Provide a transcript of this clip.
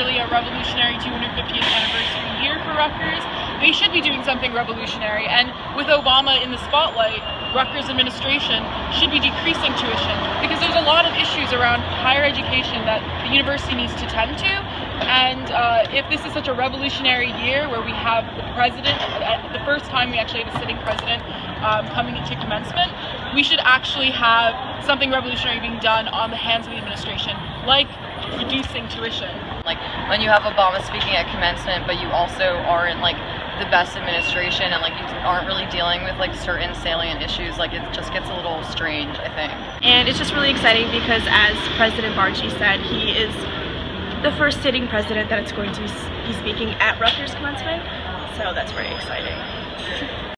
particularly a revolutionary 250th anniversary year for Rutgers, they should be doing something revolutionary. And with Obama in the spotlight, Rutgers administration should be decreasing tuition because there's a lot of issues around higher education that the university needs to tend to. And uh, if this is such a revolutionary year where we have the president, uh, the first time we actually have a sitting president um, coming into commencement, we should actually have something revolutionary being done on the hands of the administration, like reducing tuition. Like when you have Obama speaking at commencement, but you also aren't like the best administration and like you aren't really dealing with like certain salient issues, like it just gets a little strange, I think. And it's just really exciting because as President Barchi said, he is the first sitting president that it's going to be speaking at Rutgers commencement. So that's very exciting.